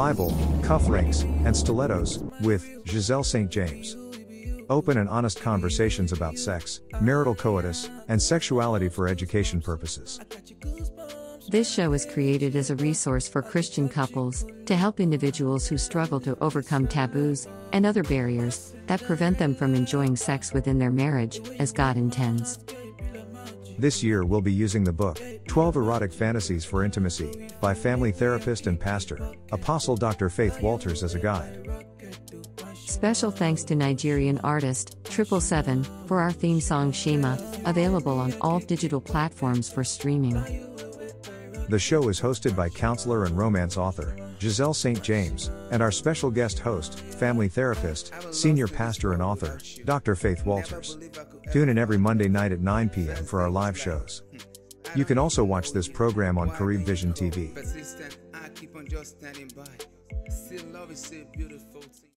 Bible, cufflinks, and stilettos, with Ghiselle St. James. Open and honest conversations about sex, marital coitus, and sexuality for education purposes. This show is created as a resource for Christian couples to help individuals who struggle to overcome taboos and other barriers that prevent them from enjoying sex within their marriage as God intends. This year we'll be using the book, 12 Erotic Fantasies for Intimacy, by family therapist and pastor, Apostle Dr. Faith Walters as a guide. Special thanks to Nigerian artist, Triple Seven, for our theme song Shima, available on all digital platforms for streaming. The show is hosted by counselor and romance author, Ghiselle St. James, and our special guest host, family therapist, senior pastor and author, Dr. Faith Walters. Tune in every Monday night at 9 p.m. for our live shows. You can also watch this program on CaribVision TV.